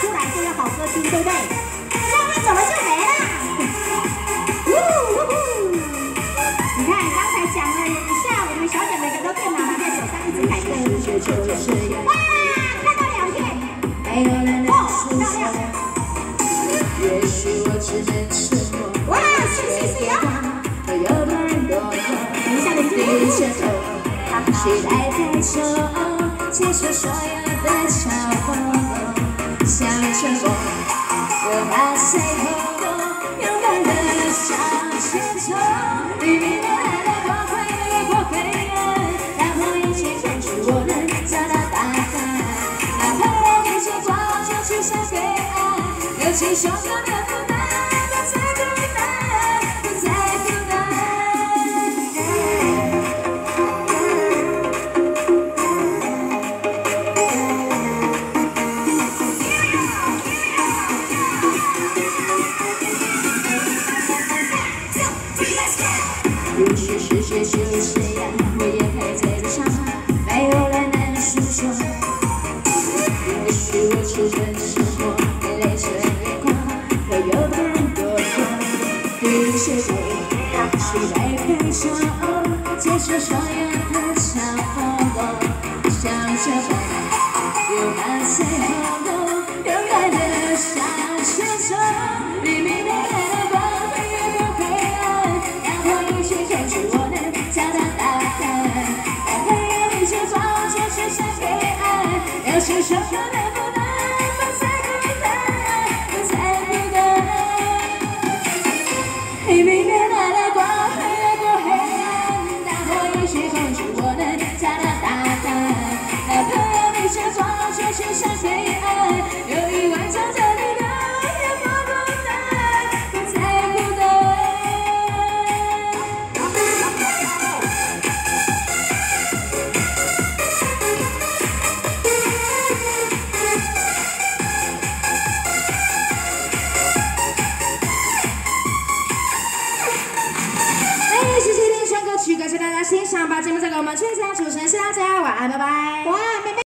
出来就有好歌听，对不对？下面怎么就没了？你看刚才讲了一下，我们小姐每个都电脑拿在手上一直改歌。哇，看到两片，哦，漂亮。哇，谢谢谢啊！等一下，等一下，期待在手，结束所有的嘲讽，向着风，我把最后勇敢的向前冲。黎明的来过会越过黑暗，打破一切恐惧，我能找到答案。哪怕有一些光，就去向黑暗，有起汹涌的负担。也许世界就是这样，我也还在路上，没有人能诉说。也许我只能生活，眼泪成眼眶，可有个人躲过。一切都期待分手，结束所有的嘲讽，向着风，有那是什么的负感谢大家欣赏，把节目交给我们最佳主持人，谢谢大家，晚安，拜拜。晚安，拜拜。